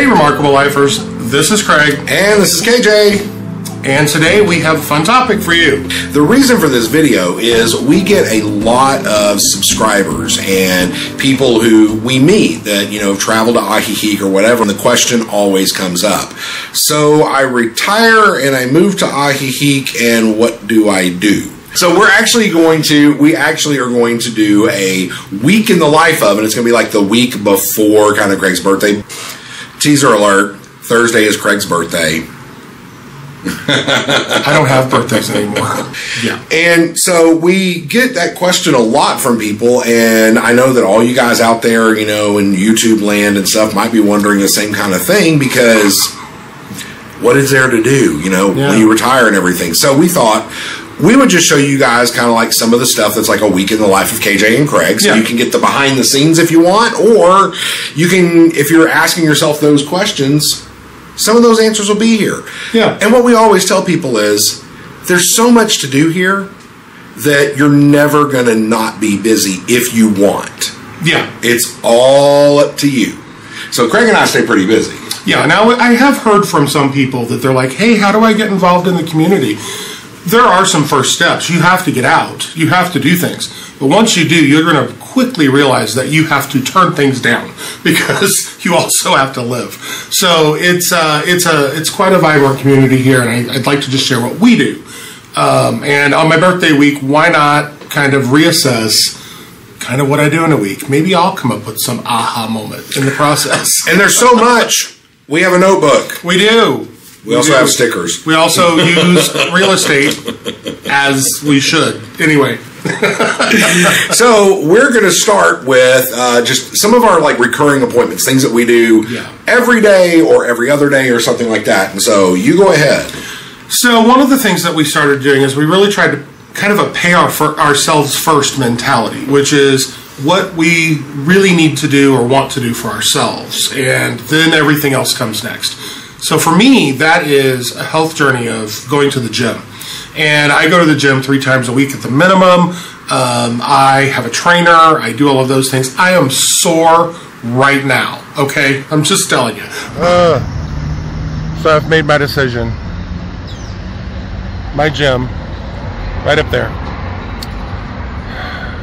Hey, Remarkable Lifers, this is Craig, And this is KJ. and today we have a fun topic for you. The reason for this video is we get a lot of subscribers and people who we meet that, you know, travel to Ajijic or whatever, and the question always comes up. So I retire and I move to Ajijic, and what do I do? So we're actually going to, we actually are going to do a week in the life of, and it's going to be like the week before kind of Craig's birthday. Teaser alert, Thursday is Craig's birthday. I don't have birthdays anymore. Yeah. And so we get that question a lot from people, and I know that all you guys out there, you know, in YouTube land and stuff, might be wondering the same kind of thing because what is there to do, you know, Yeah. when you retire and everything? So we thought we would just show you guys kind of like some of the stuff that's like a week in the life of KJ and Craig. So Yeah. you can get the behind the scenes if you want, or you can, if you're asking yourself those questions, some of those answers will be here. Yeah. And what we always tell people is there's so much to do here that you're never going to not be busy if you want. Yeah. It's all up to you. So Craig and I stay pretty busy. Yeah. Now, I have heard from some people that they're like, hey, how do I get involved in the community? There are some first steps. You have to get out, you have to do things. But once you do, you're going to quickly realize that you have to turn things down because you also have to live. So it's uh, it's a it's quite a vibrant community here, and I, I'd like to just share what we do. Um, and on my birthday week, why not kind of reassess kind of what I do in a week? Maybe I'll come up with some aha moment in the process. And there's so much. We have a notebook. We do. We also do. have stickers. We also use real estate as we should. Anyway, So we're going to start with uh, just some of our like recurring appointments, things that we do Yeah. every day or every other day or something like that. And so you go ahead. so one of the things that we started doing is we really tried to kind of a pay our for ourselves first mentality, which is what we really need to do or want to do for ourselves, and then everything else comes next. So for me, that is a health journey of going to the gym. And I go to the gym three times a week at the minimum. Um, I have a trainer. I do all of those things. I am sore right now. Okay, I'm just telling you. Uh, so I've made my decision. My gym, right up there.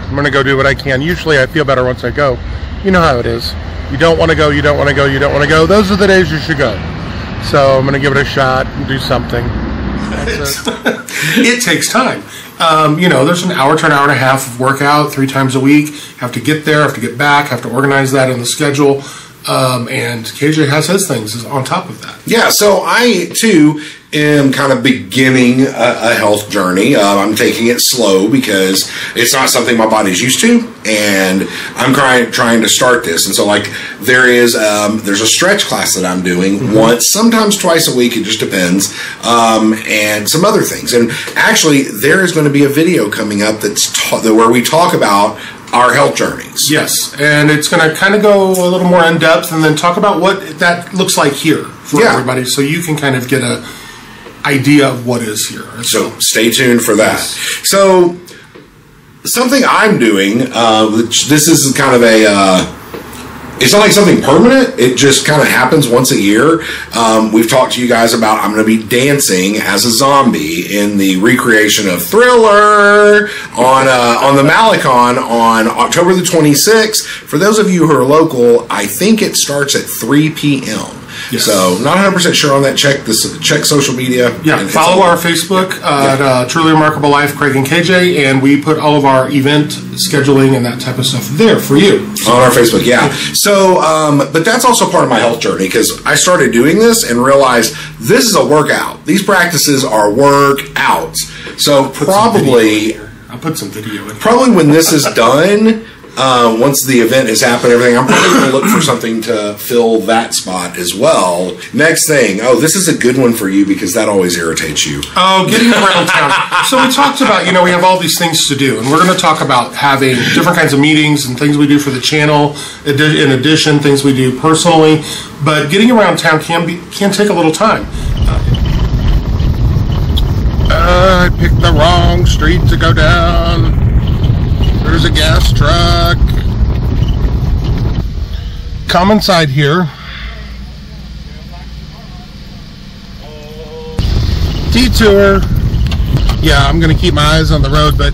I'm gonna go do what I can. Usually, I feel better once I go. You know how it is. You don't want to go. You don't want to go. You don't want to go. Those are the days you should go. So I'm gonna give it a shot and do something. it takes time. Um, you know, there's an hour to an hour and a half of workout three times a week. Have to get there, have to get back, have to organize that in the schedule. Um, and KJ has his things on top of that. Yeah, so I too am kind of beginning a, a health journey. Uh, I'm taking it slow because it's not something my body's used to, and I'm trying trying to start this. And so, like, there is um, there's a stretch class that I'm doing once, sometimes twice a week. It just depends, um, and some other things. And actually, there is going to be a video coming up that's ta- where we talk about our health journeys. Yes, and it's going to kind of go a little more in depth, and then talk about what that looks like here for Yeah. everybody, so you can kind of get a idea of what is here. So stay tuned for that. So something I'm doing, uh, which this is kind of a. Uh, it's not like something permanent. It just kind of happens once a year. Um, we've talked to you guys about I'm going to be dancing as a zombie in the recreation of Thriller on uh, on the Malecon on October the 26th. For those of you who are local, I think it starts at 3 p.m. Yes. So not 100 percent sure on that. Check this. Check social media. Yeah, And follow our Facebook uh, at uh, Truly Remarkable Life, Craig and KJ, and we put all of our event scheduling and that type of stuff there for you. on our Facebook, yeah. So, um, but that's also part of my health journey because I started doing this and realized this is a workout. These practices are workouts. So probably, video in here. I'll put some video in. probably when this is done, uh, once the event has happened, everything, I'm probably going to look for something to fill that spot as well. Next thing, oh, this is a good one for you because that always irritates you. Oh, getting around town. So we talked about, you know, we have all these things to do, and we're going to talk about having different kinds of meetings and things we do for the channel. In addition, things we do personally. But getting around town can be can take a little time. I picked the wrong street to go down. There's a gas truck. Come inside here. Detour. Yeah, I'm going to keep my eyes on the road, but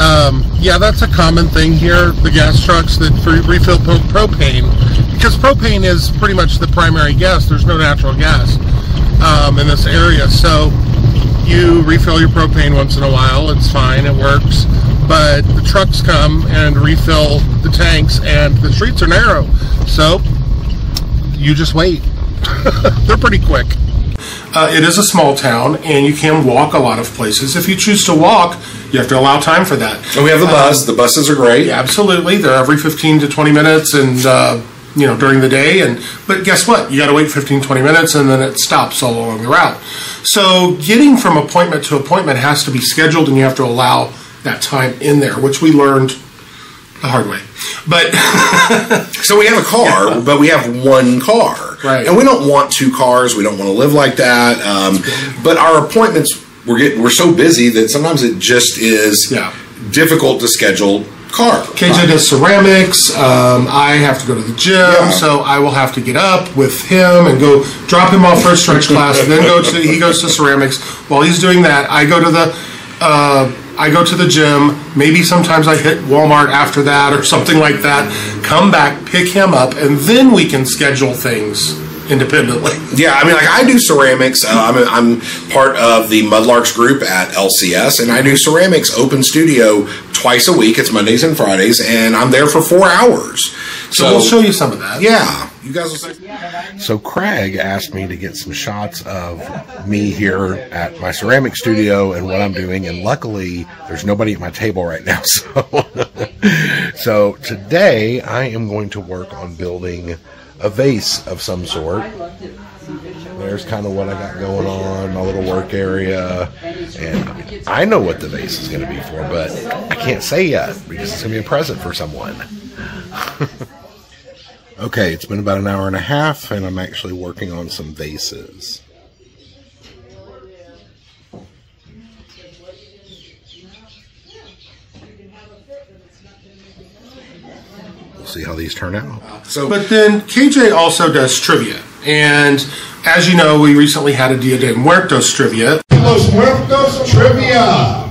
um, yeah, that's a common thing here. The gas trucks that refill propane, because propane is pretty much the primary gas. There's no natural gas um, in this area, so you refill your propane once in a while. It's fine, it works. But the trucks come and refill the tanks, and the streets are narrow, so you just wait. They're pretty quick. Uh, it is a small town, and you can walk a lot of places. If you choose to walk, you have to allow time for that. And we have the bus. Um, the buses are great. Yeah, absolutely. They're every 15 to 20 minutes, and uh, you know during the day. And but guess what? You got to wait 15, 20 minutes, and then it stops all along the route. So getting from appointment to appointment has to be scheduled, and you have to allow that time in there, which we learned the hard way. But so we have a car, yeah. but we have one car, right? And we don't want two cars. We don't want to live like that. Um, but our appointments we're getting we're so busy that sometimes it just is yeah. difficult to schedule car. KJ does ceramics. Um, I have to go to the gym, yeah. so I will have to get up with him and go drop him off for a stretch class. then go to he goes to ceramics. While he's doing that, I go to the uh, I go to the gym. Maybe sometimes I hit Walmart after that or something like that. Come back, pick him up, and then we can schedule things independently. Yeah, I mean, like I do ceramics. Uh, I'm, I'm part of the Mudlarks group at LCS, and I do ceramics open studio twice a week. It's Mondays and Fridays, and I'm there for four hours. So, so we'll show you some of that. Yeah, you guys will see. So Craig asked me to get some shots of me here at my ceramic studio and what I'm doing, and luckily there's nobody at my table right now. So, so today I am going to work on building a vase of some sort. There's kind of what I got going on, my little work area. And I know what the vase is going to be for, but I can't say yet because it's going to be a present for someone. okay, it's been about an hour and a half, and I'm actually working on some vases. See how these turn out. So, but then KJ also does trivia, and as you know, we recently had a Dia de Muertos trivia. Los Muertos trivia.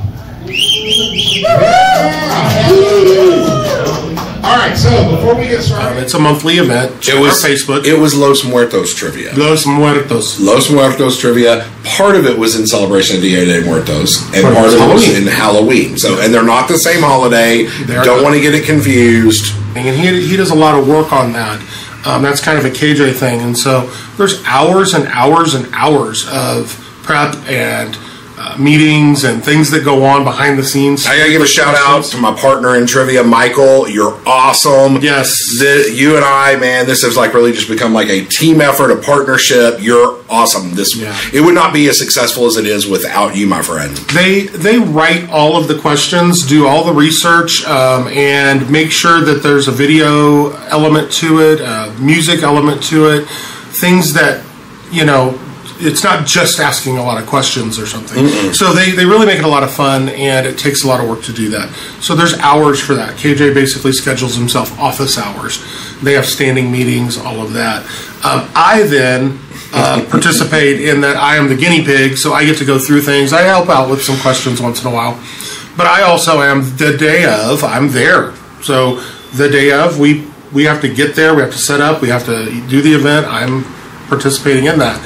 All right, so before we get started, um, it's a monthly event. Check it was Facebook. It was Los Muertos trivia. Los Muertos. Los Muertos trivia. Part of it was in celebration of Dia de Muertos, and part, part of it was in Halloween. So, and they're not the same holiday. They're Don't want to get it confused. And he he does a lot of work on that. Um, that's kind of a KJ thing, and so there's hours and hours and hours of prep and uh, meetings and things that go on behind the scenes. I gotta give a shout out to my partner in trivia, Michael. You're awesome. Yes, the, you and I, man, this has like really just become like a team effort, a partnership. You're awesome. This yeah. it would not be as successful as it is without you, my friend. They they write all of the questions, do all the research, um, and make sure that there's a video element to it, a music element to it, things that you know it's not just asking a lot of questions or something. Mm-mm. So they, they really make it a lot of fun, and it takes a lot of work to do that. So there's hours for that. KJ basically schedules himself office hours. They have standing meetings, all of that. Um, I then uh, participate in that. I am the guinea pig, so I get to go through things. I help out with some questions once in a while, but I also am the day of. I'm there, so the day of we we have to get there. We have to set up. We have to do the event. I'm participating in that.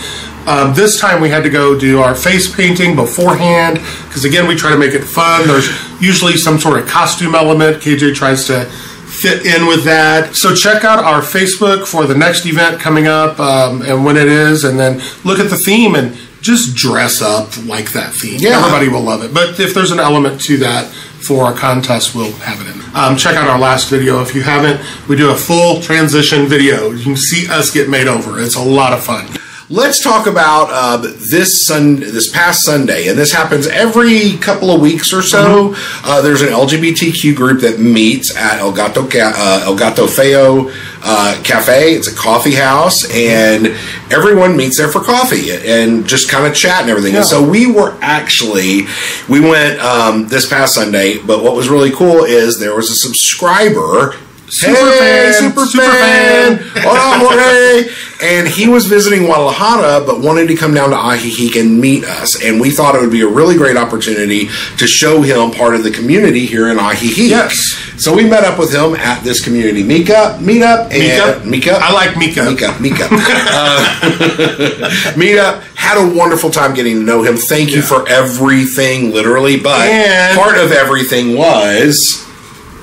Um, this time we had to go do our face painting beforehand because again we try to make it fun. There's usually some sort of costume element. KJ tries to fit in with that. So check out our Facebook for the next event coming up um, and when it is, and then look at the theme and just dress up like that theme. Yeah. Everybody will love it. But if there's an element to that for our contest, we'll have it in. Um, check out our last video if you haven't. We do a full transition video. You can see us get made over. It's a lot of fun. Let's talk about uh, this sun, this past Sunday, and this happens every couple of weeks or so. Mm-hmm. Uh, there's an LGBTQ group that meets at El Gato uh, El Gato Feo uh, Cafe. It's a coffee house, and everyone meets there for coffee and just kind of chat and everything. Yeah. And so we were actually we went um, this past Sunday, but what was really cool is there was a subscriber Super hey, fan, super, super fan. fan. Hola, Jorge. and he was visiting Guadalajara, but wanted to come down to Ajijic and meet us. And we thought it would be a really great opportunity to show him part of the community here in Ajijic. Yes. So we met up with him at this community Mika meetup. And, Mika? I like Mika. Mika. Mika. uh, meetup. Had a wonderful time getting to know him. Thank you for everything, literally. But And- part of everything was.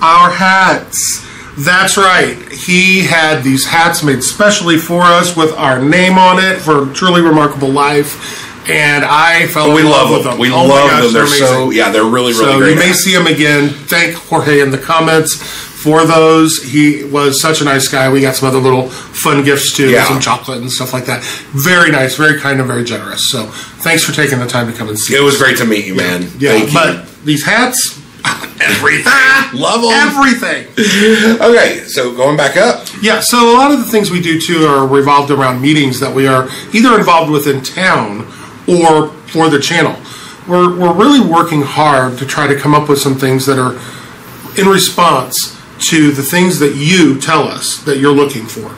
Our hats. That's right. He had these hats made specially for us with our name on it for truly remarkable life. And I fell We in love with them. them. We Oh love gosh, them. They're, so amazing. yeah, they're really really so great. you may see him again. Thank Jorge in the comments for those. He was such a nice guy. We got some other little fun gifts too, Yeah. some chocolate and stuff like that. Very nice, very kind, and very generous. So thanks for taking the time to come and see. It us. was great to meet you, man. Yeah, Thank you. but these hats, everything, Love 'em. everything. Okay, so going back up. Yeah, so a lot of the things we do too are revolved around meetings that we are either involved with in town or for the channel. We're, we're really working hard to try to come up with some things that are in response to the things that you tell us that you're looking for.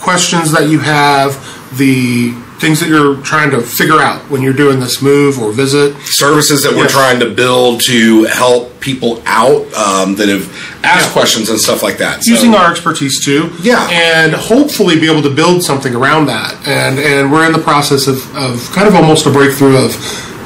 Questions that you have, the things that you're trying to figure out when you're doing this move or visit. services that we're Yes. trying to build to help people out um, that have asked Yeah. questions and stuff like that. So- using our expertise too. Yeah. And hopefully be able to build something around that. And and we're in the process of, of kind of almost a breakthrough of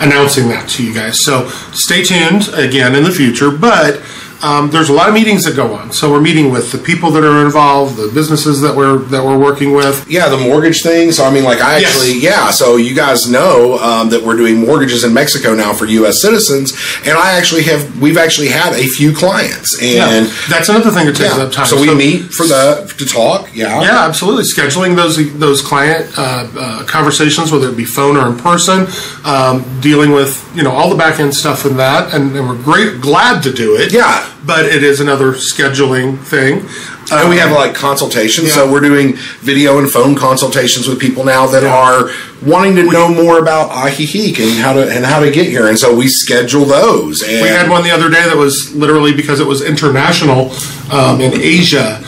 announcing that to you guys. So stay tuned again in the future. But um, there's a lot of meetings that go on. So we're meeting with the people that are involved, the businesses that we're that we're working with. yeah, the mortgage thing. So I mean, like I Yes. actually, yeah. So you guys know um, that we're doing mortgages in Mexico now for U.S. citizens, and I actually have. We've actually had a few clients, and yeah. That's another thing that takes yeah. up time. So we meet for the to talk. Yeah, Yeah, absolutely. Scheduling those those client uh, uh, conversations, whether it be phone or in person, um, dealing with you know all the back end stuff in that, and, and we're great glad to do it. Yeah. but it is another scheduling thing. And we Um, have like consultations, Yeah. so we're doing video and phone consultations with people now that Yeah. are wanting to know more about Ajijic and how to and how to get here, and so we schedule those. And We had one the other day that was literally because it was international um, in Asia.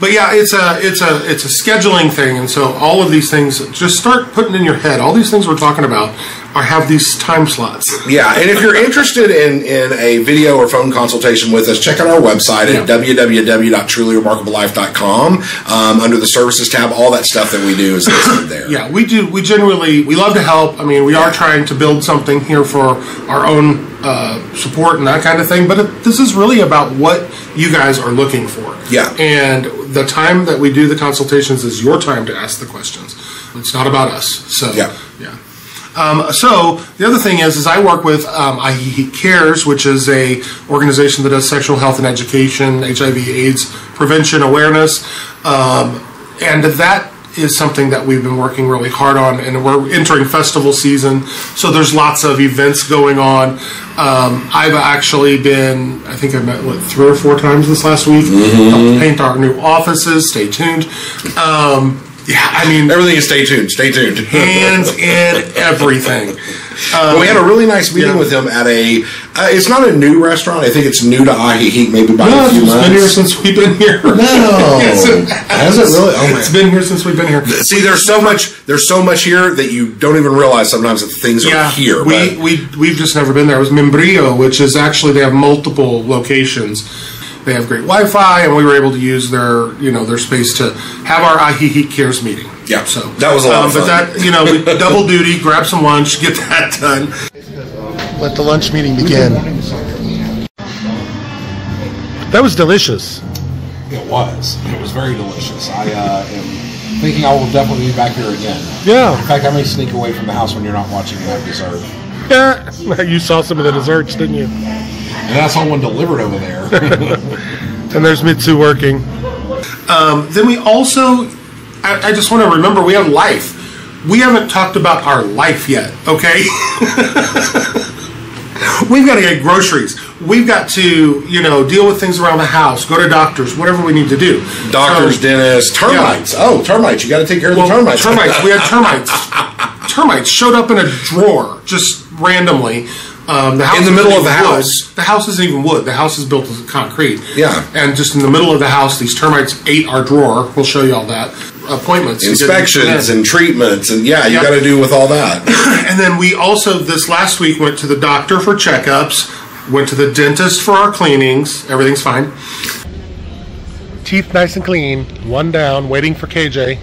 But yeah, it's a it's a it's a scheduling thing, and so all of these things just start putting in your head. All these things we're talking about have these time slots. Yeah, and if you're interested in, in a video or phone consultation with us, check out our website at Yeah. www.trulyremarkablelife.com. Um, under the services tab, all that stuff that we do is listed there. Yeah, we do. We generally we love to help. I mean, we are trying to build something here for our own uh, support and that kind of thing. But it, this is really about what you guys are looking for. Yeah. and the time that we do the consultations is your time to ask the questions. It's not about us. So Yeah. yeah. Um, so the other thing is, is I work with um, IHE Cares, which is a organization that does sexual health and education, HIV/AIDS prevention awareness, um, and that is something that we've been working really hard on. And we're entering festival season, so there's lots of events going on. Um, I've actually been, I think I met what three or four times this last week. Helped paint our new offices. Stay tuned. Um, yeah, I mean, Everything is stay tuned. Stay tuned. hands in everything. Well, we had a really nice meeting yeah. with him at a. Uh, it's not a new restaurant. I think it's new to Ajijic, maybe by No, a it's few months. It's been here since we've been here. No. Yes, it Has it really? Oh, my- It's been here since we've been here. See, there's so much. There's so much here that you don't even realize sometimes that things are here. we but- we we've just never been there. It was Membrillo, which is actually they have multiple locations. They have great Wi-Fi, and we were able to use their you know their space to have our Ahihi Cares meeting. Yeah, so that was a lot of But that you know we double duty, grab some lunch, get that done. Let the lunch meeting begin. That was delicious. It was. It was very delicious. I uh, am thinking I will definitely be back here again. Yeah. In fact, I may sneak away from the house when you're not watching and have dessert. Yeah, you saw some of the desserts, didn't you? And that's all one delivered over there. And there's Mitsu working. Um, then we also, I, I just want to remember, we have life. We haven't talked about our life yet, okay? We've got to get groceries. We've got to, you know, deal with things around the house, go to doctors, whatever we need to do. Doctors, So- dentists, termites. Oh, termites! You got to take care of the termites. termites. We had termites. termites showed up in a drawer just randomly. Um, the house In the middle of even the wood. house. The house isn't even wood. The house is built of concrete. Yeah. And just in the middle of the house, these termites ate our drawer. We'll show you all that. Appointments. Inspections and treatments, and yeah, you Yep. got to do with all that. And then we also this last week went to the doctor for checkups, went to the dentist for our cleanings. Everything's fine. Teeth nice and clean. One down, waiting for KJ.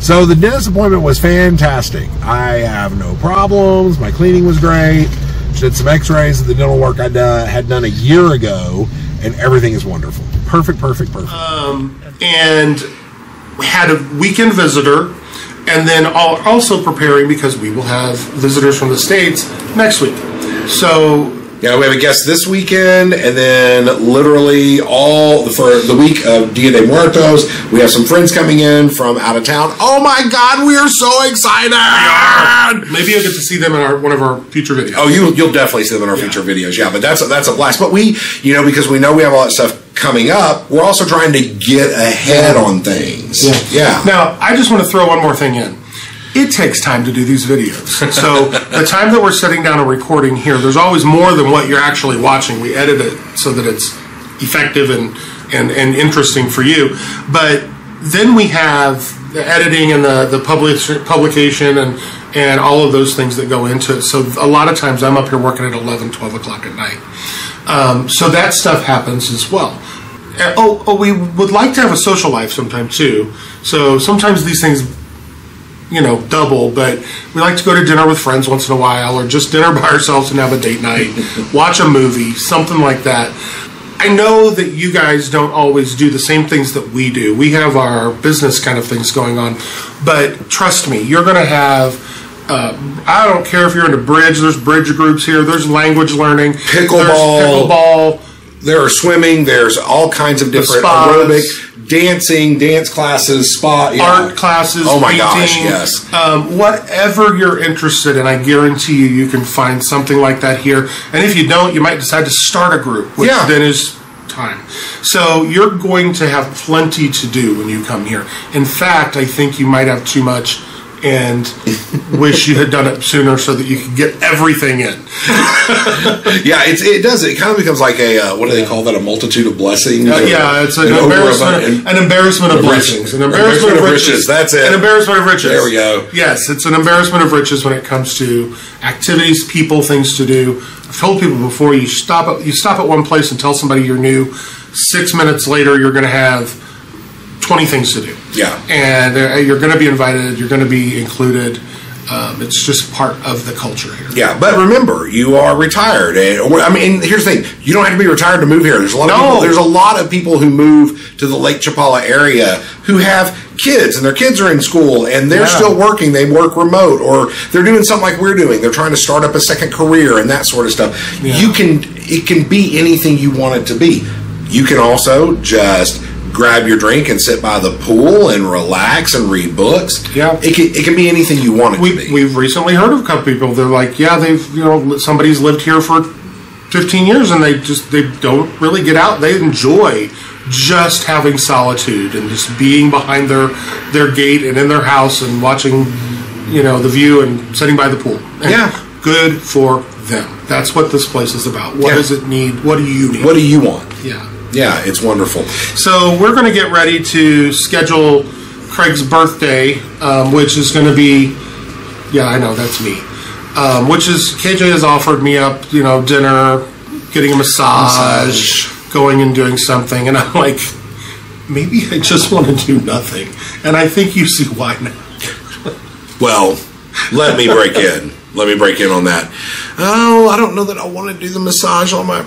So the dentist appointment was fantastic. I have no problems. My cleaning was great. She did some X-rays of the dental work I done, uh, had done a year ago, and everything is wonderful. Perfect, perfect, perfect. Um, and we had a weekend visitor, and then also preparing because we will have visitors from the states next week. So Yeah, we have a guest this weekend, and then literally all for the week of Dia de Muertos, we have some friends coming in from out of town. Oh my God, we are so excited! maybe you'll get to see them in our one of our future videos. Oh, you you'll definitely see them in our future videos. Yeah, but that's a, that's a blast. But we, you know, because we know we have all that stuff coming up, we're also trying to get ahead on things. Yeah. Now, I just want to throw one more thing in. It takes time to do these videos. So the time that we're sitting down and recording here, there's always more than what you're actually watching. We edit it so that it's effective and, and, and interesting for you. But then we have the editing and the, the publish, publication and, and all of those things that go into it. So a lot of times I'm up here working at 11, 12 o'clock at night. Um, so that stuff happens as well. Uh, oh, oh, we would like to have a social life sometime too. So sometimes these things, you know, double. But we like to go to dinner with friends once in a while, or just dinner by ourselves and have a date night, watch a movie, something like that. I know that you guys don't always do the same things that we do. We have our business kind of things going on, but trust me, you're going to have. Uh, I don't care if you're into bridge. There's bridge groups here. There's language learning. Pickleball. There's pickleball. There are swimming. There's all kinds of different aerobic, dancing, dance classes, spa, yeah. art classes. Oh my painting, gosh, yes. Um, whatever you're interested in, I guarantee you, you can find something like that here. And if you don't, you might decide to start a group, which Yeah. then is time. So you're going to have plenty to do when you come here. In fact, I think you might have too much. And wish you had done it sooner so that you could get everything in. Yeah, it's, it does. It kind of becomes like a uh, what do they call that? A multitude of blessings. Uh, yeah, it's an, an embarrassment. overabundant- an embarrassment of of blessings. An embarrassment, of riches. That's it. An embarrassment of riches. There we go. Yes, it's an embarrassment of riches when it comes to activities, people, things to do. I've told people before you stop at you stop at one place and tell somebody you're new. Six minutes later, you're going to have twenty things to do. Yeah. and uh, you're going to be invited. You're going to be included. Um, it's just part of the culture here. Yeah, but remember, you are retired. And, I mean, here's the thing: you don't have to be retired to move here. There's a lot of No. people. There's a lot of people who move to the Lake Chapala area who have kids, and their kids are in school, and they're Yeah. still working. They work remote, or they're doing something like we're doing. They're trying to start up a second career and that sort of stuff. Yeah. You can. It can be anything you want it to be. You can also just grab your drink and sit by the pool and relax and read books. Yeah. it can. It can be anything you want it to We, be. we've recently heard of a couple people. They're like, yeah, they've you know somebody's lived here for 15 years and they just they don't really get out. They enjoy just having solitude and just being behind their their gate and in their house and watching you know the view and sitting by the pool. And Yeah. good for them. That's what this place is about. What Yeah. does it need? What do you need? what do you want? yeah. Yeah, it's wonderful. So we're going to get ready to schedule Craig's birthday, um, which is going to be, yeah, I know that's me. Um, which is KJ has offered me up, you know, dinner, getting a massage, going and doing something, and I'm like, maybe I just want to do nothing, and I think you see why now. Well, let me break in. Let me break in on that. Oh, I don't know that I want to do the massage on my.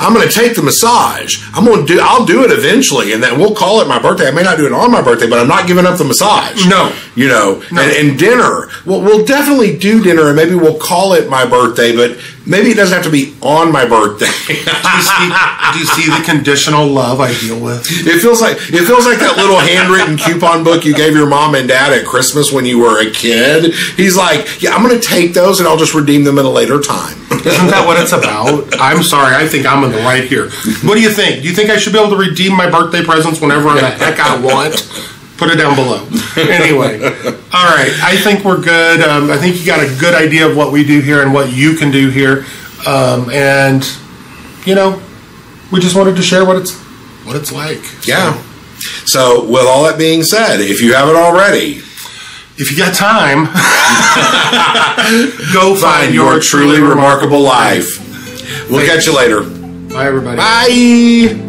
I'm going to take the massage. I'm going to do. I'll do it eventually, and then we'll call it my birthday. I may not do it on my birthday, but I'm not giving up the massage. No. you know, No. and, and dinner. Well, we'll definitely do dinner, and maybe we'll call it my birthday, but maybe it doesn't have to be on my birthday. Do you see, do you see the conditional love I deal with? It feels like it feels like that little handwritten coupon book you gave your mom and dad at Christmas when you were a kid. He's like, "Yeah, I'm going to take those and I'll just redeem them at a later time." Isn't that what it's about? I'm sorry, I think I'm in the right here. What do you think? Do you think I should be able to redeem my birthday presents whenever the heck I want? Put it down below. Anyway, all right. I think we're good. Um, I think you got a good idea of what we do here and what you can do here. Um, and you know, we just wanted to share what it's what it's like. Yeah. So, with all that being said, if you haven't already, If you got time, go find, find your truly remarkable life. We'll catch you later. Bye, everybody. Bye.